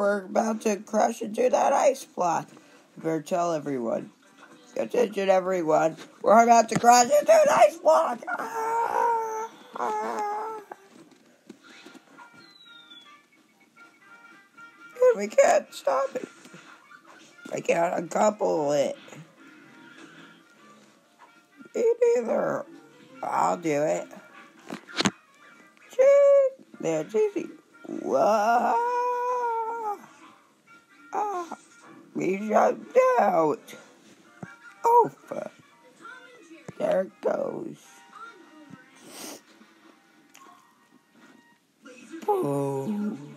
we're about to crash into that ice block. Better tell everyone. Attention, everyone. We're about to crash into an ice block. Ah, ah. And we can't stop it. I can't uncouple it. Me neither. I'll do it. It's easy. Whoa. We jumped out. Oh, fuck. There it goes. Boom.